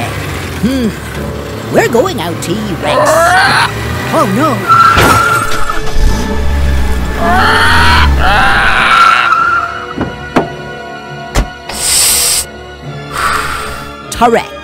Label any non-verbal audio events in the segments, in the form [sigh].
Hmm. We're going out to T-Rex. Oh no. [sighs] Tarek.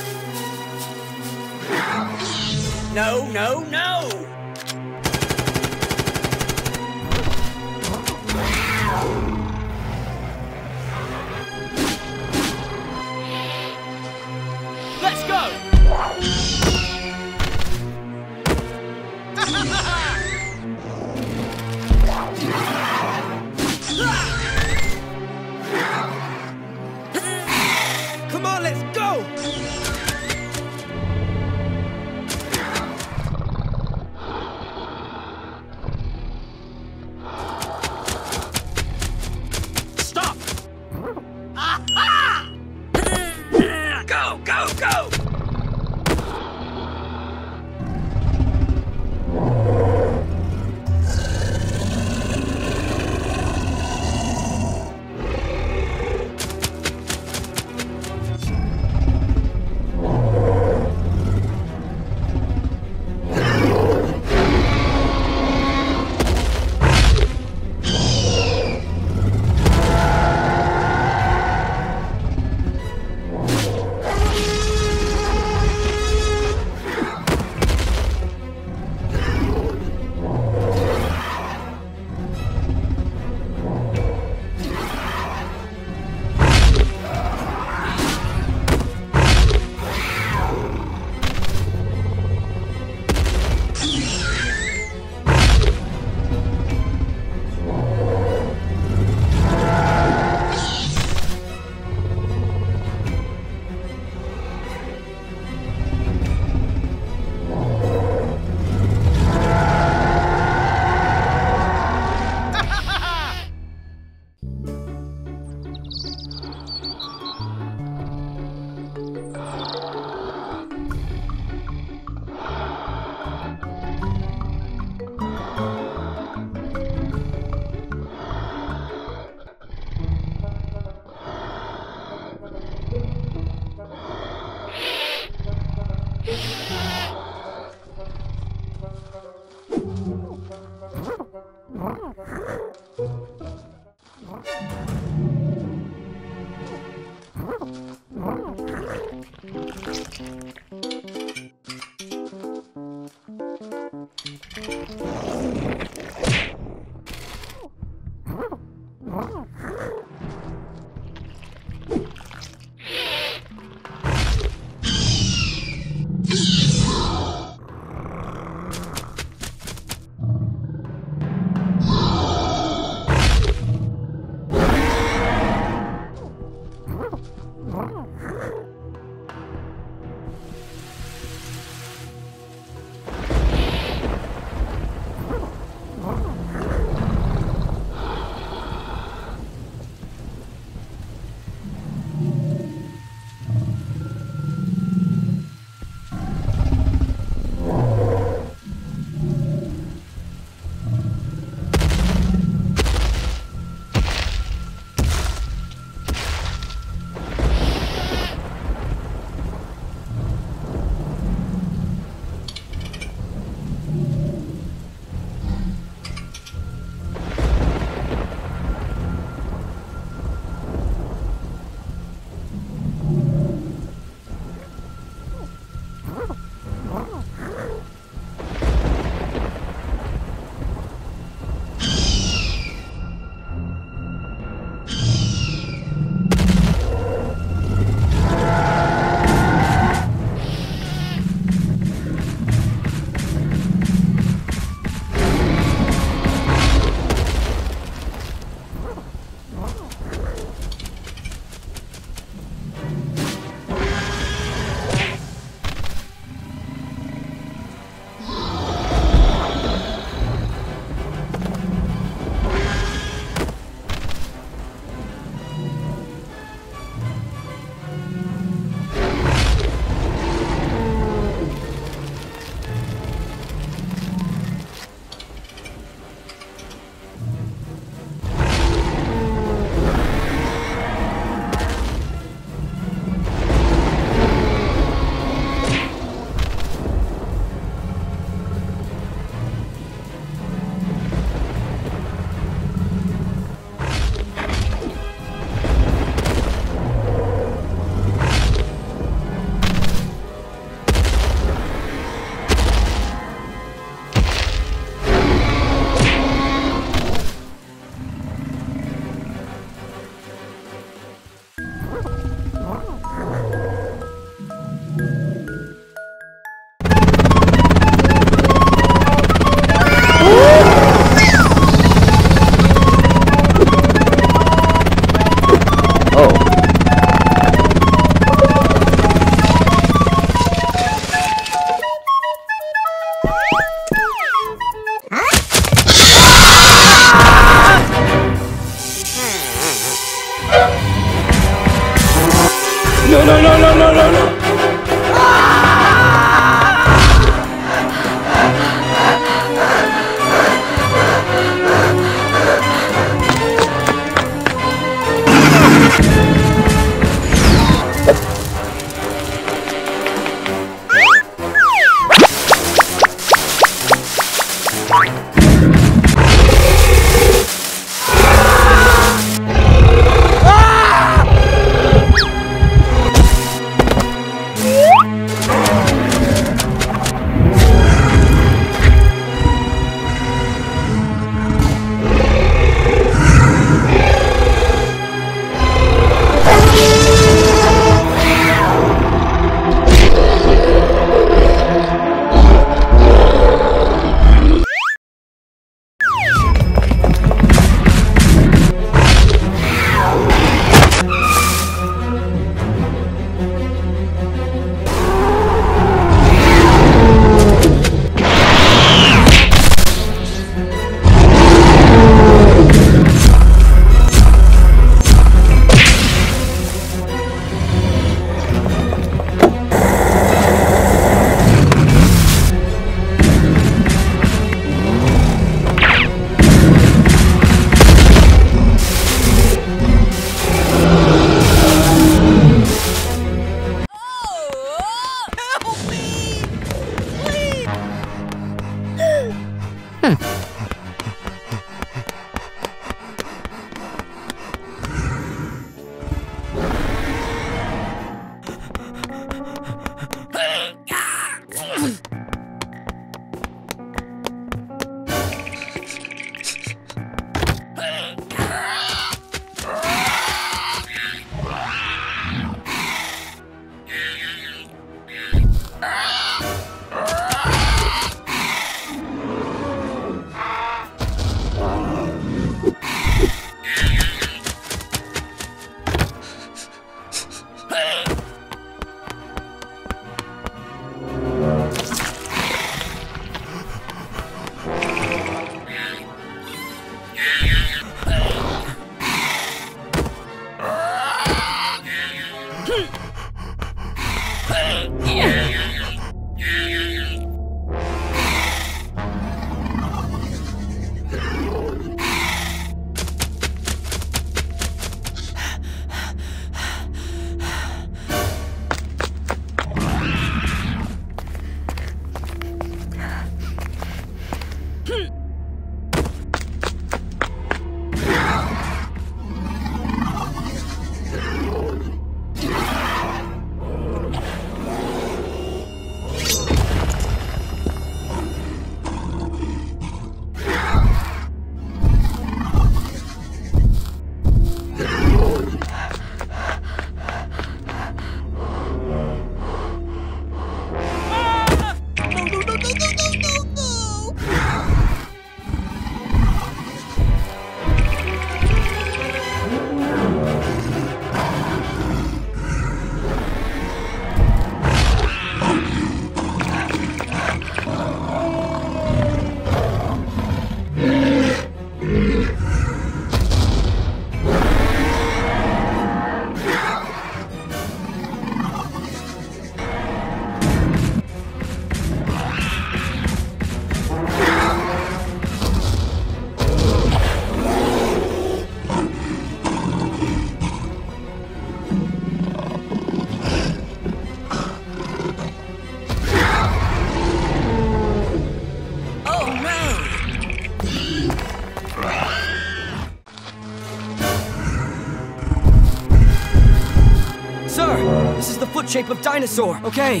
Shape of dinosaur. Okay.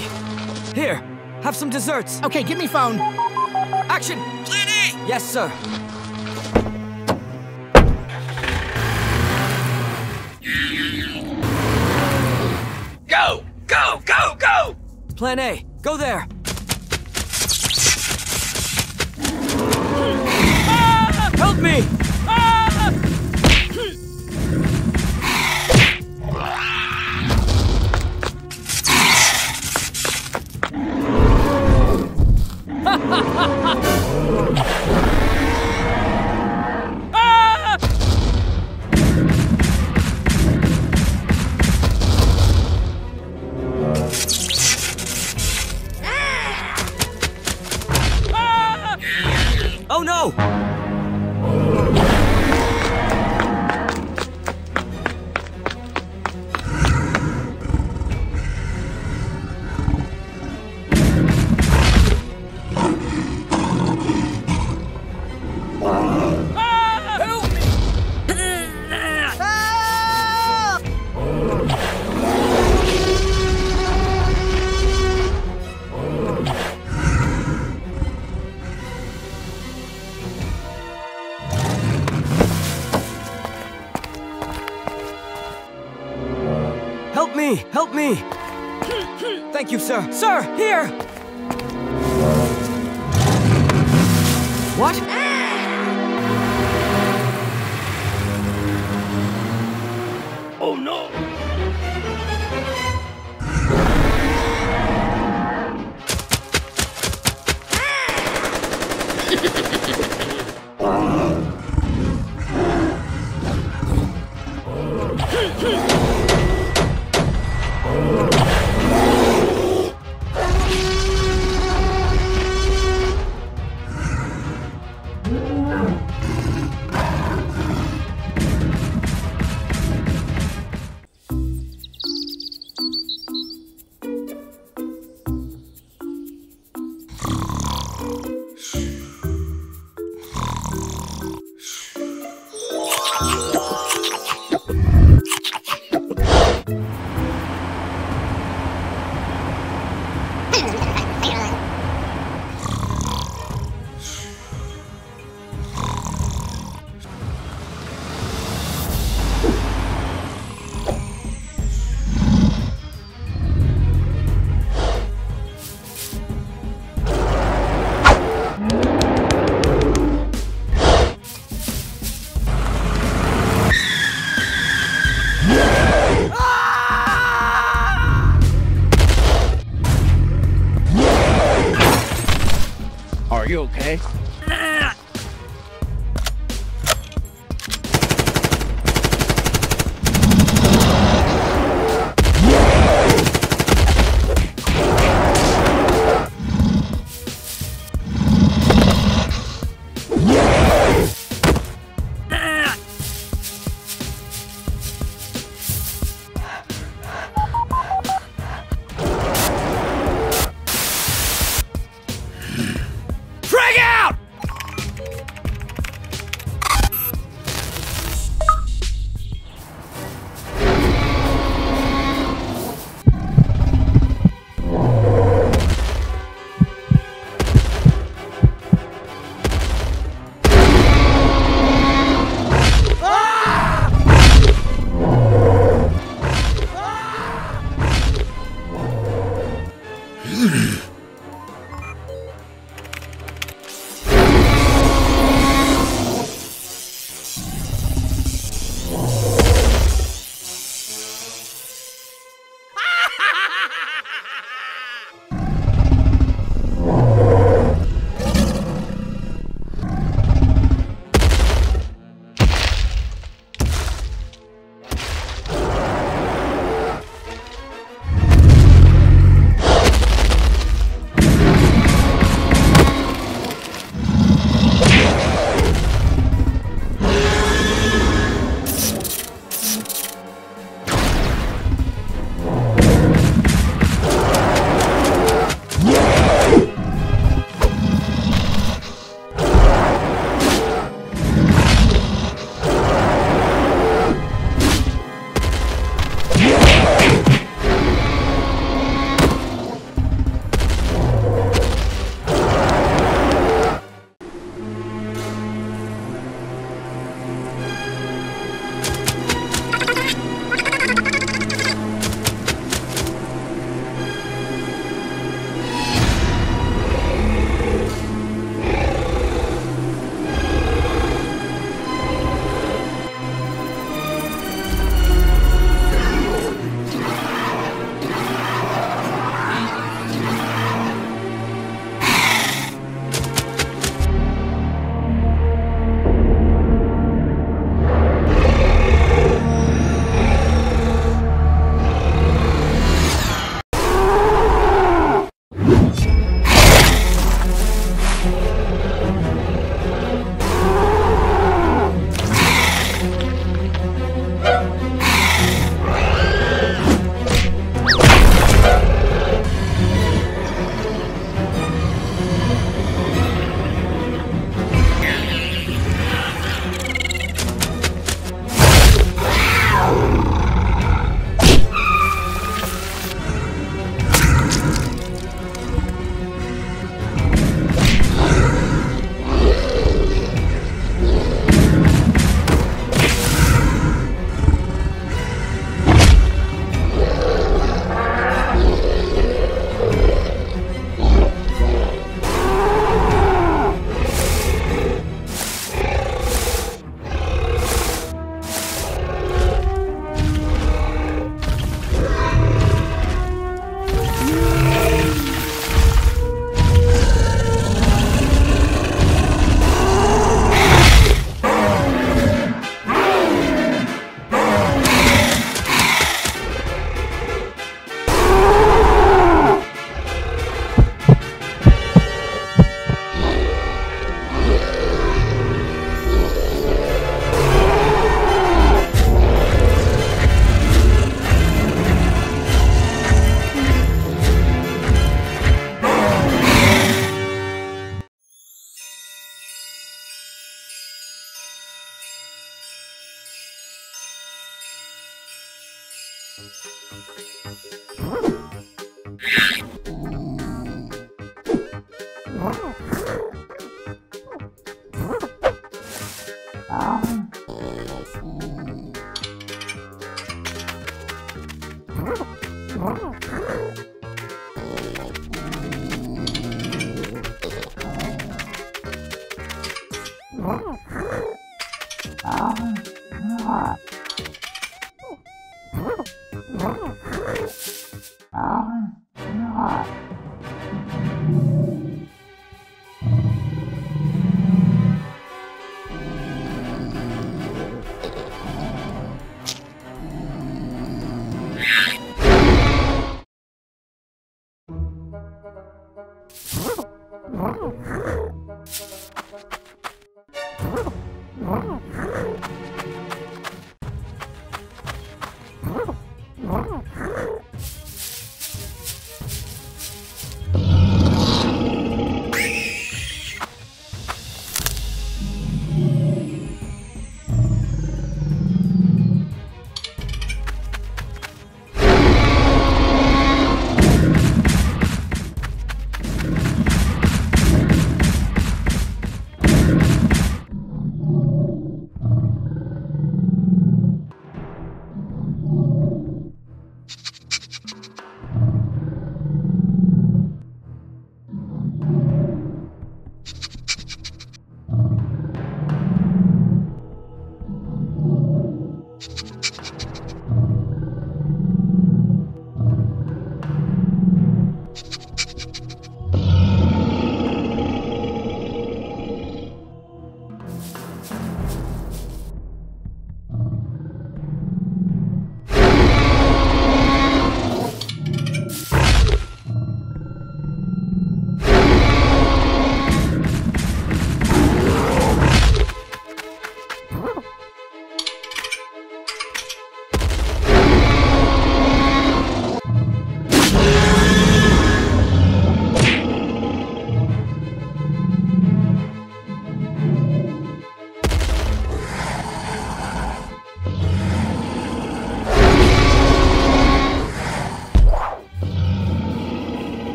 Here, have some desserts. Okay, give me phone. Action! Plan A! Yes, sir. Thank you, sir. Sir, here!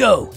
Go,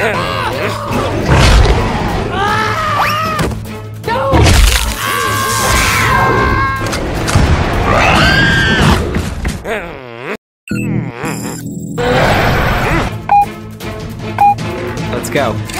Let's go.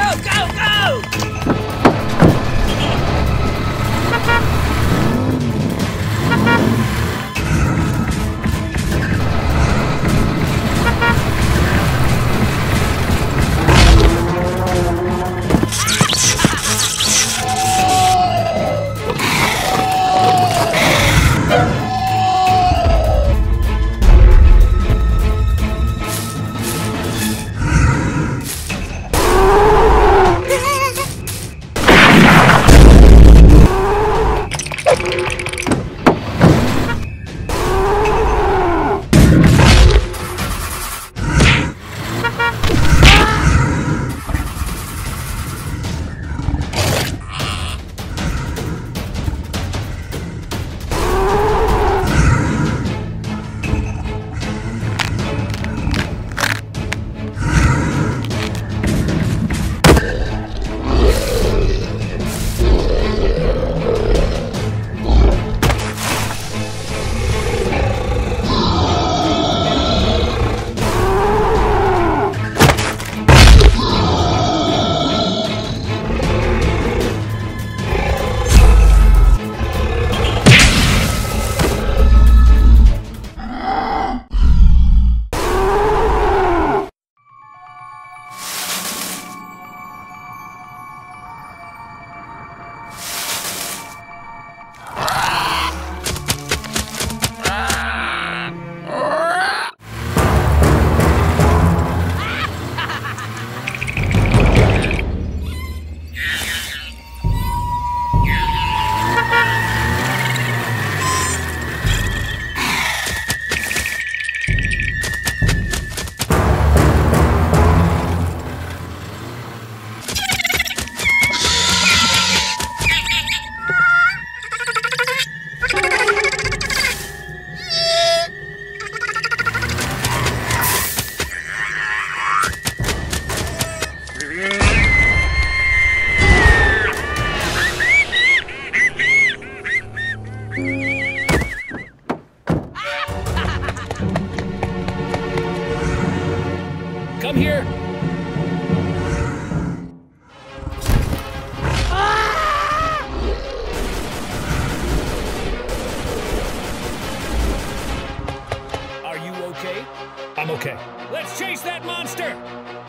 I'm okay. Let's chase that monster.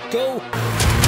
Go.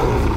Oh!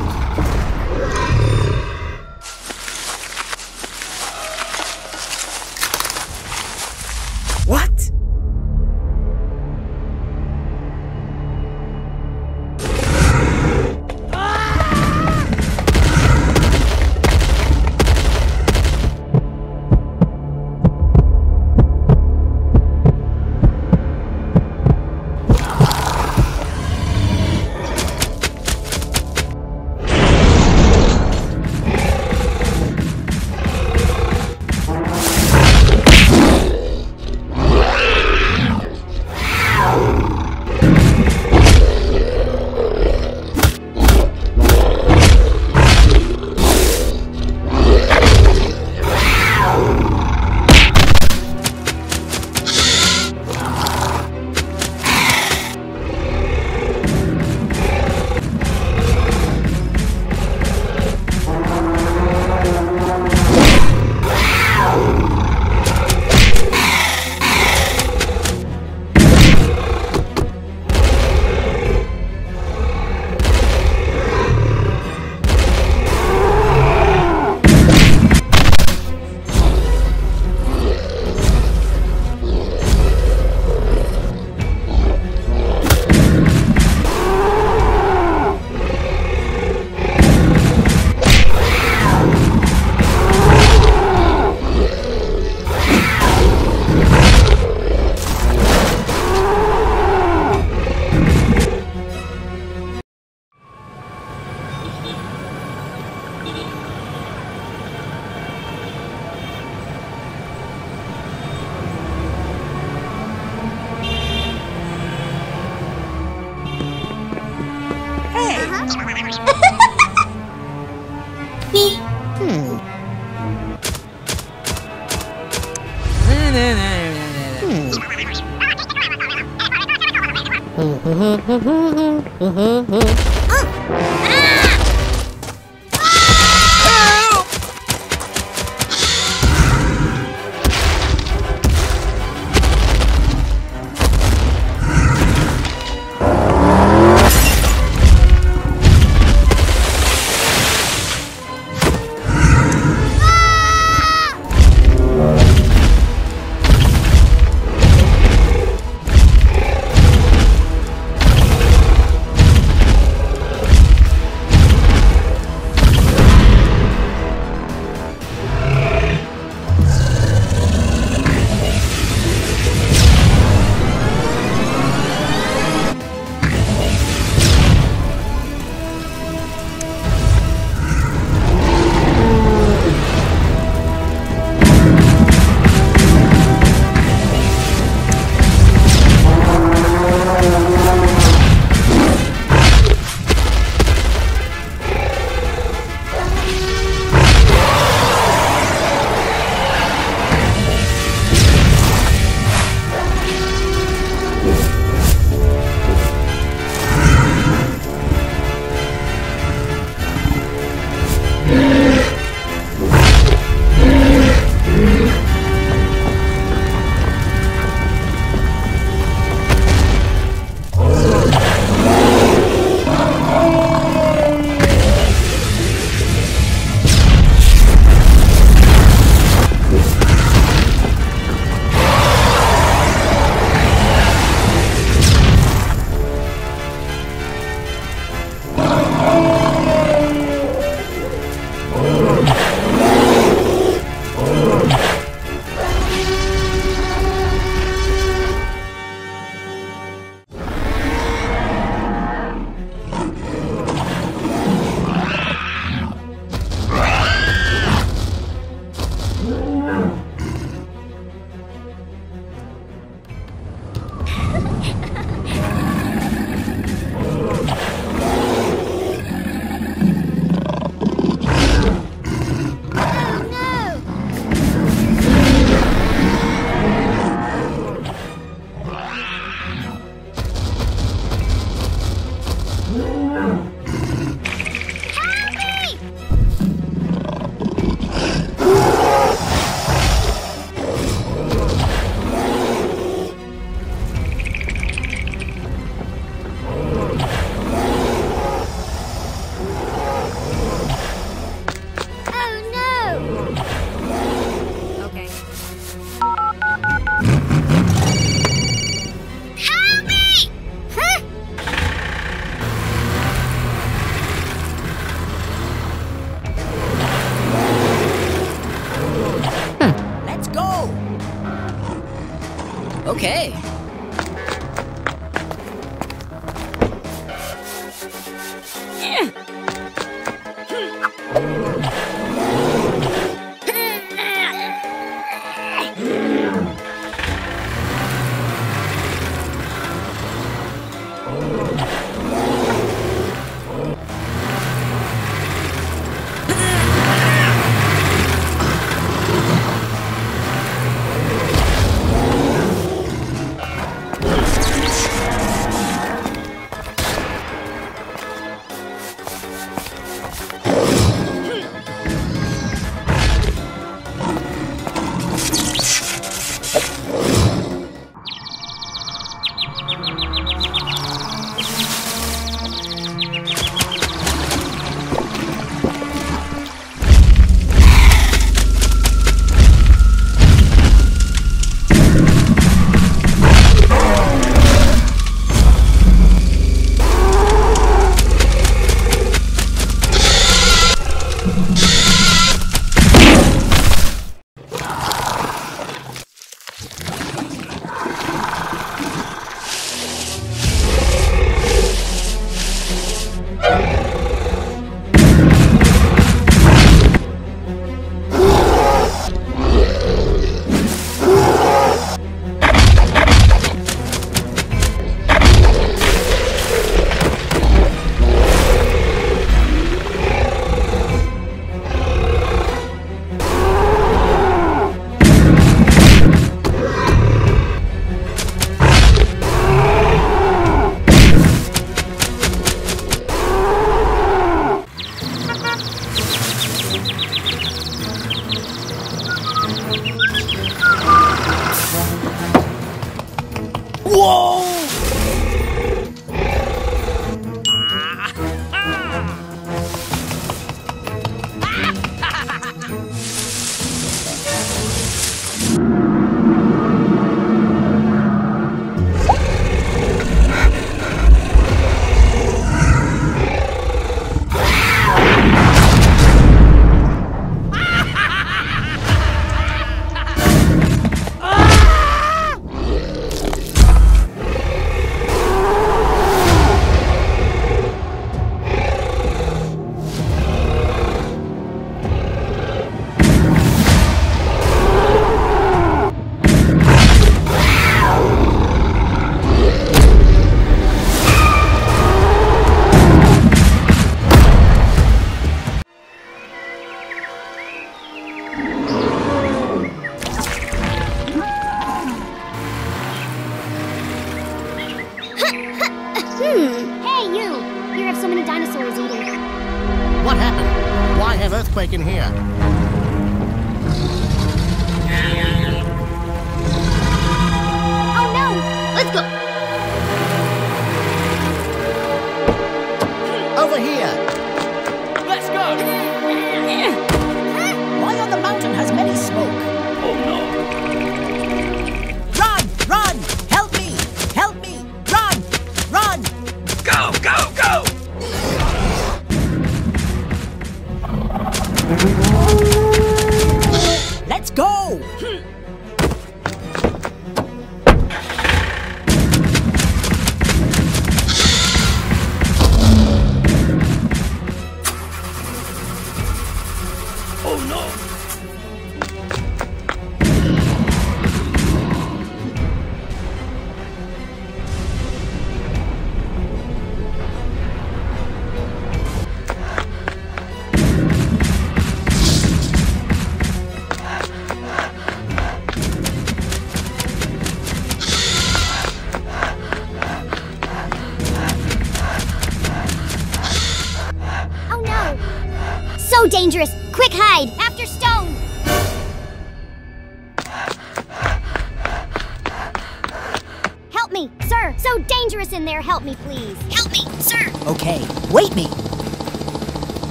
Let's go.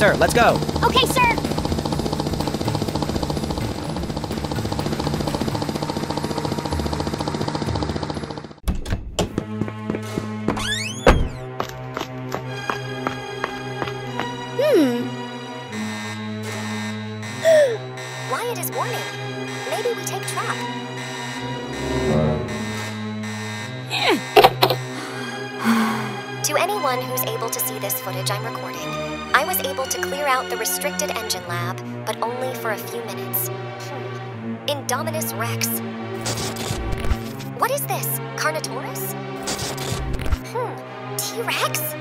sir. Let's go. for a few minutes. Hmm. Indominus Rex. What is this? Carnotaurus? Hmm, T-Rex?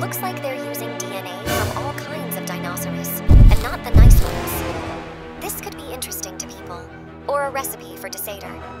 Looks like they're using DNA from all kinds of dinosaurs, and not the nice ones. This could be interesting to people, or a recipe for desader.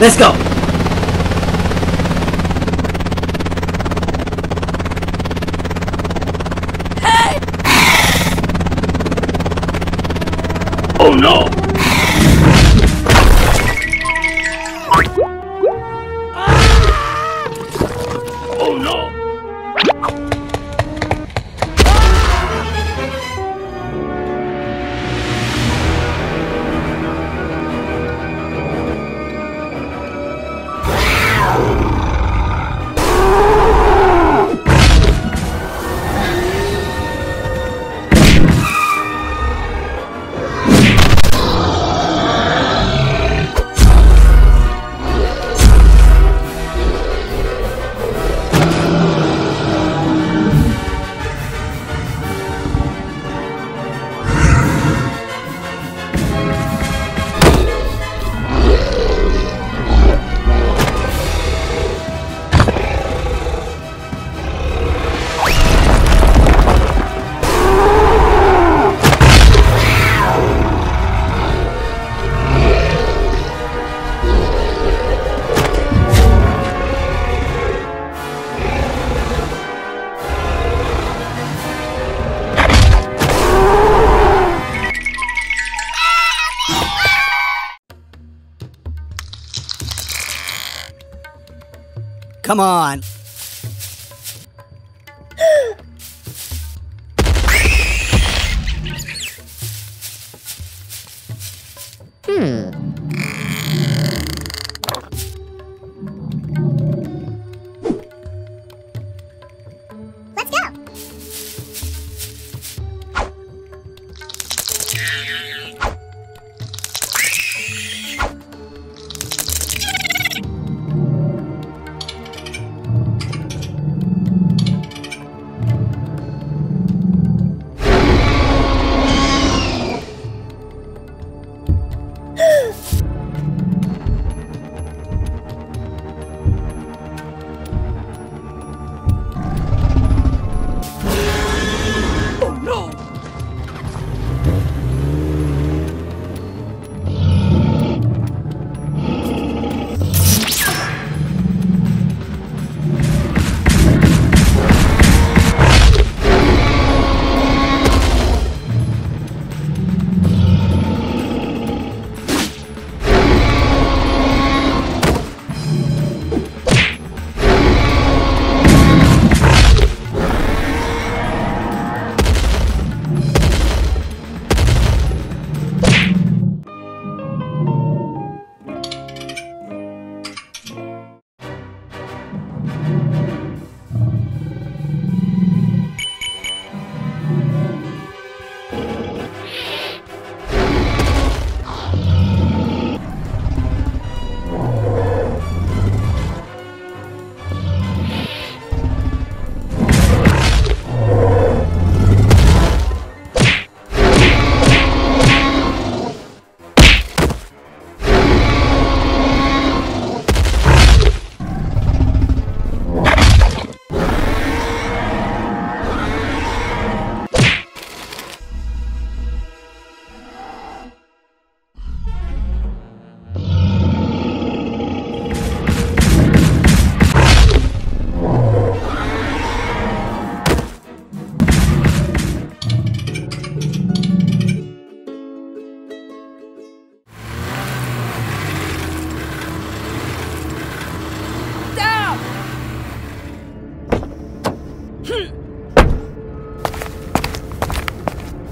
Let's go! Come on.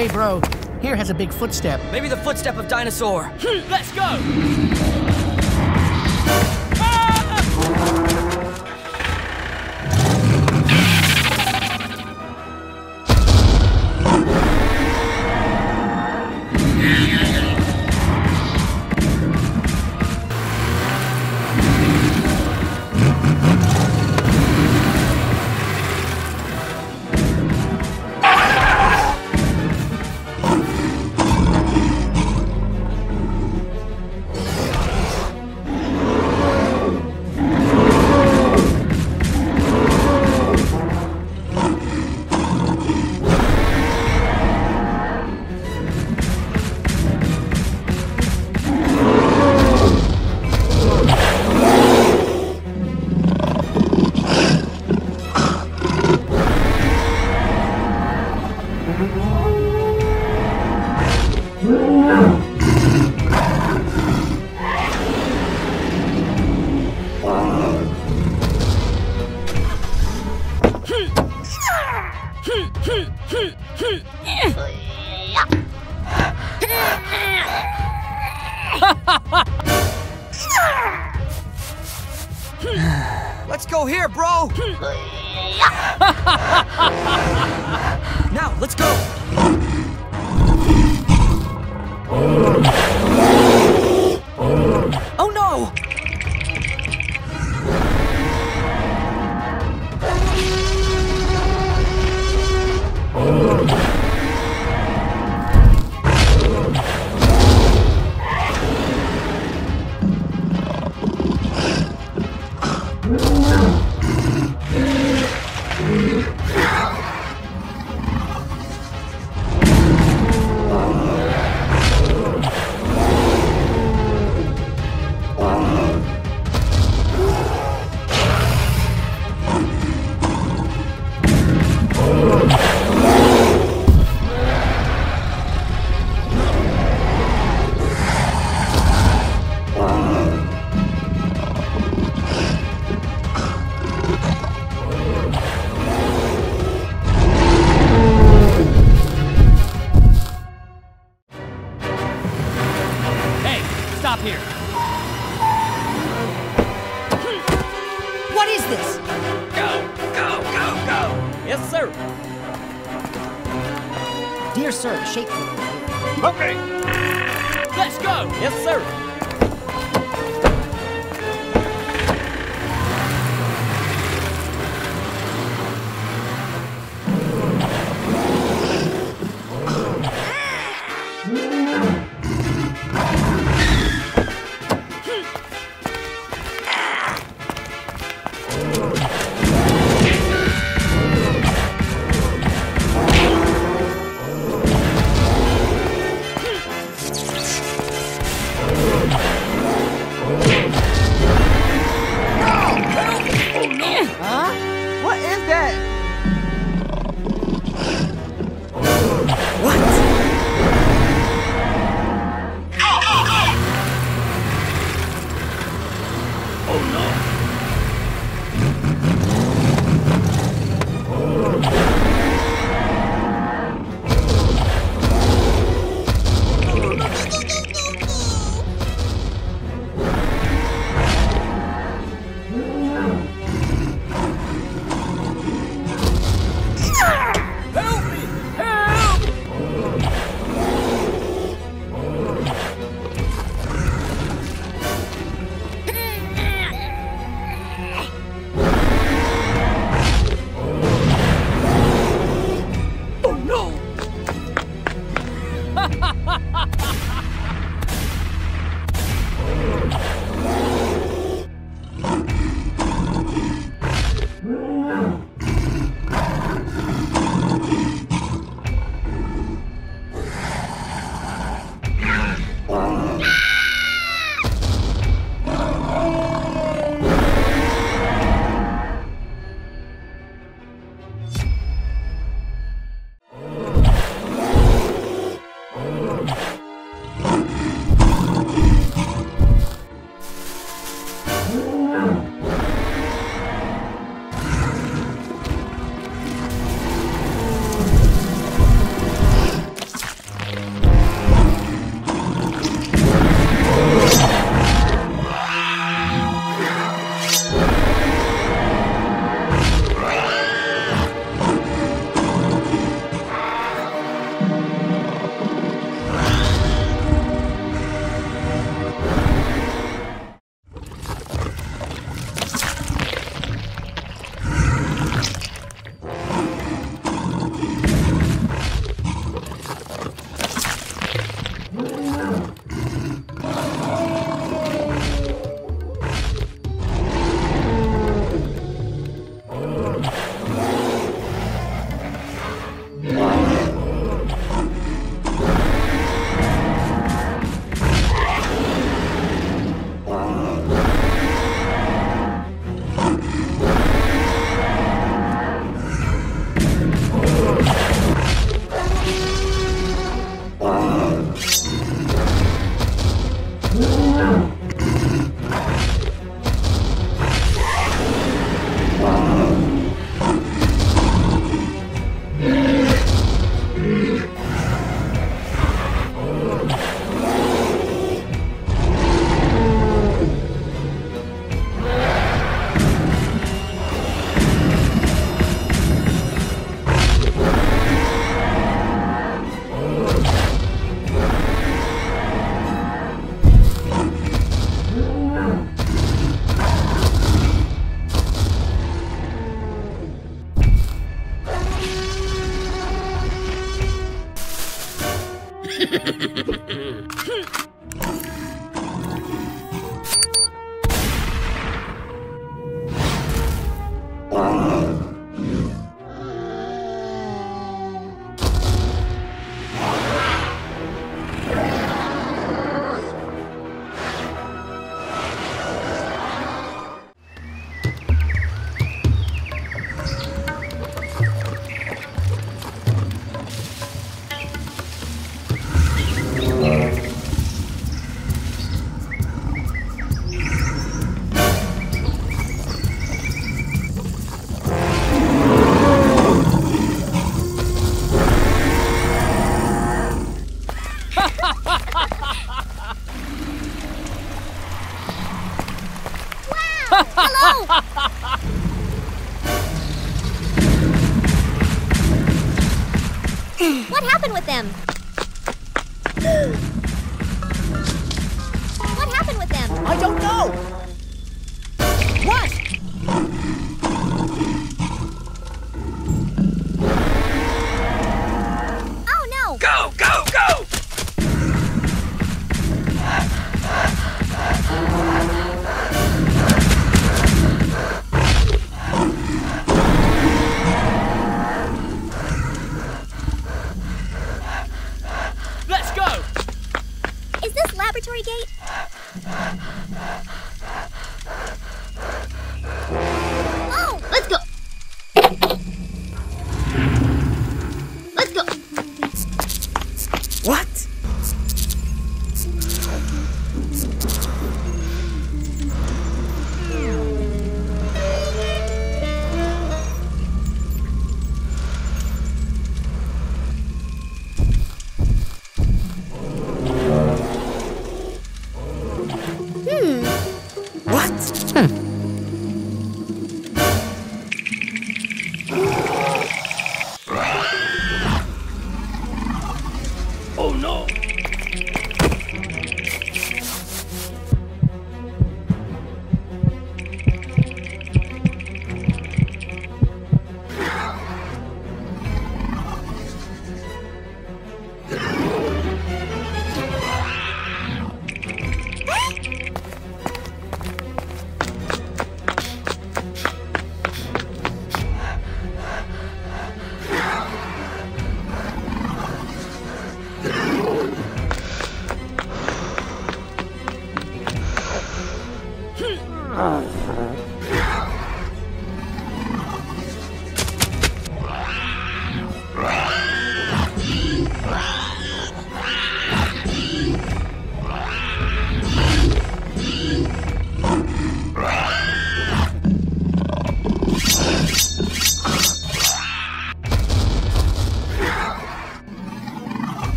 Hey, bro. Here has a big footstep. Maybe the footstep of dinosaur. Hmm, let's go! Them?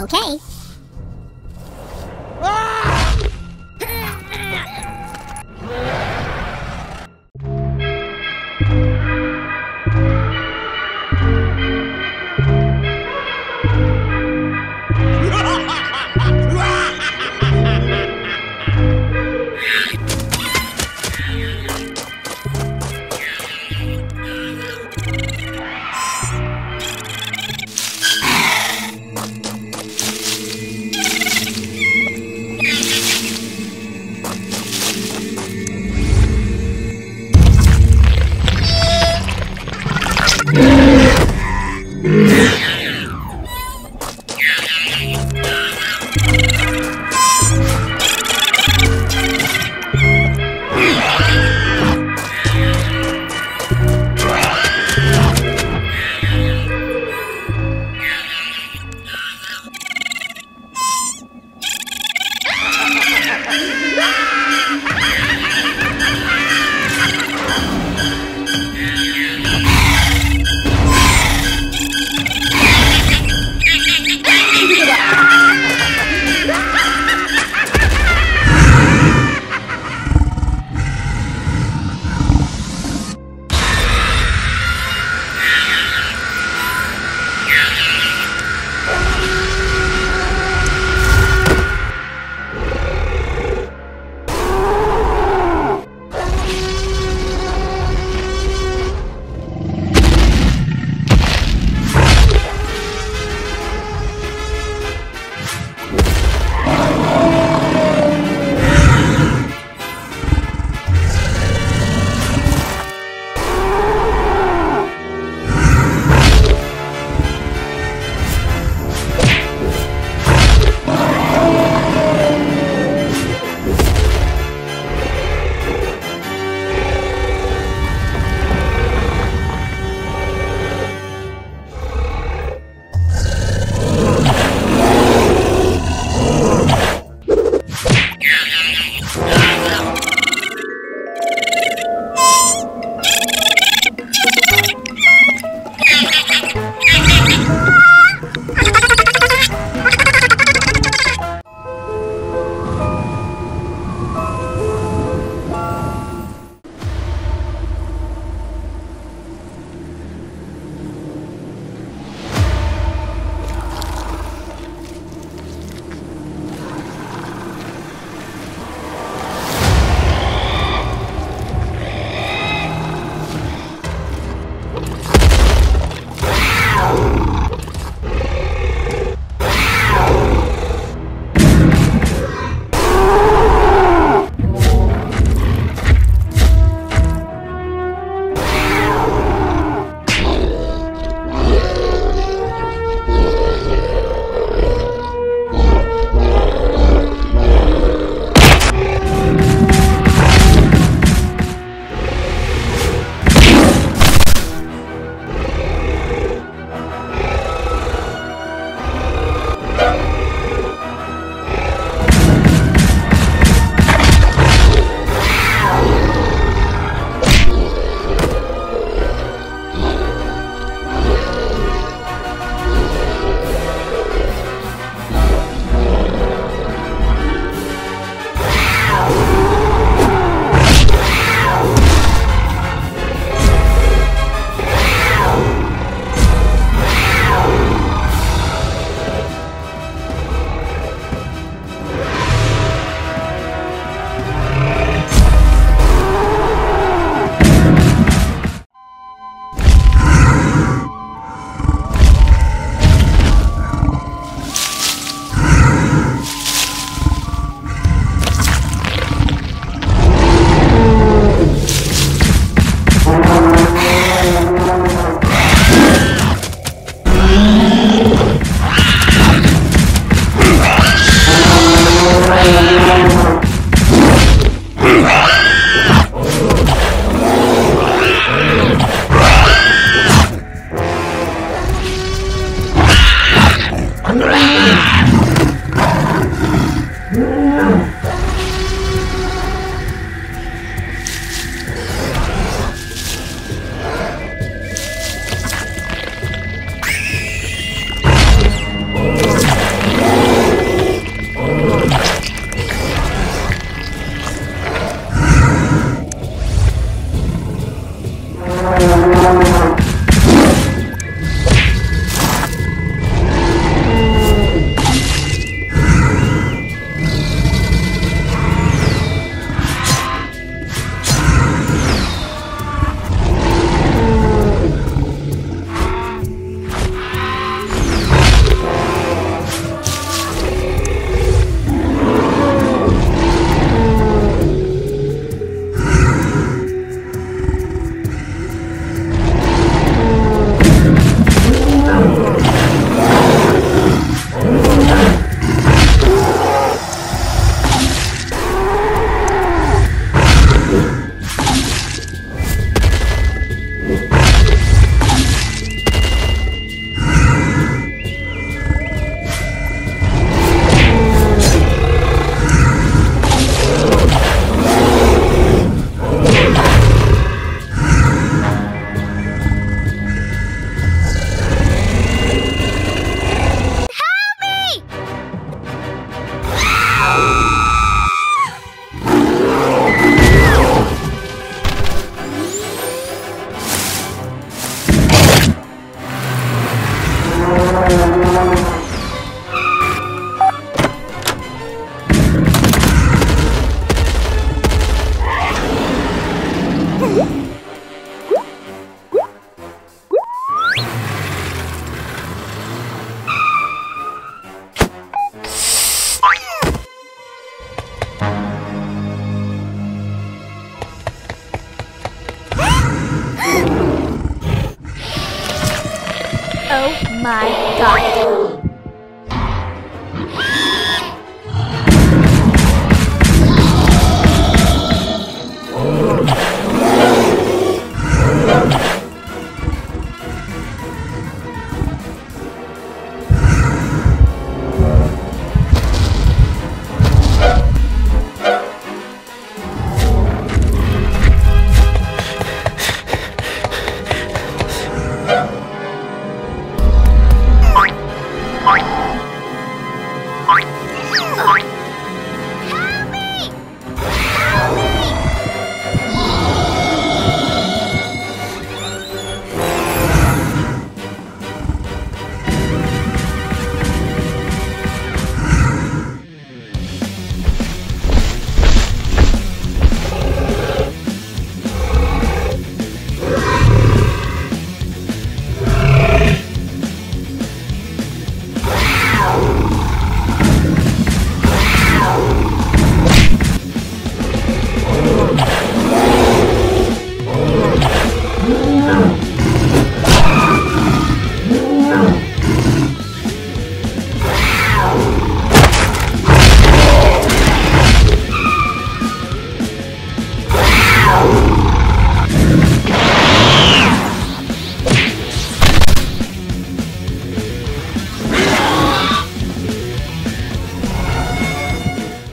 Okay,